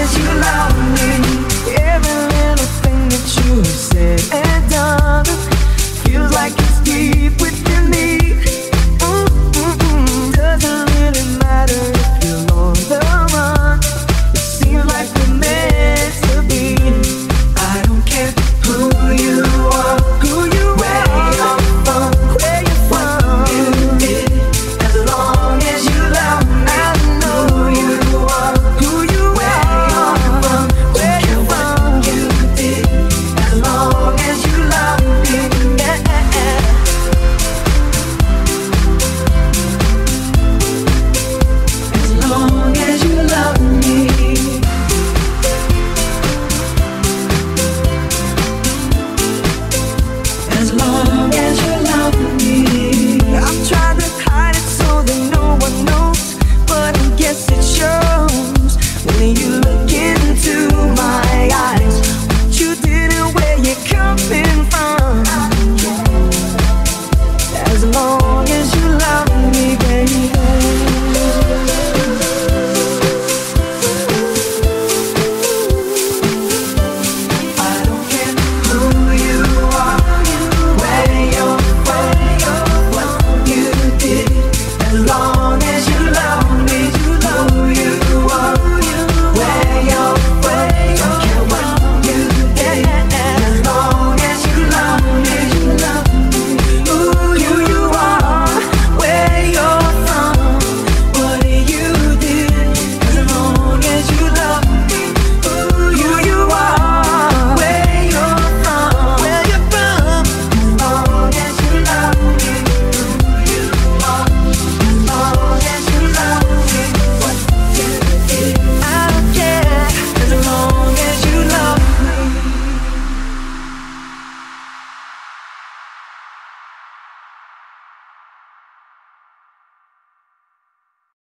as you love me. As long as you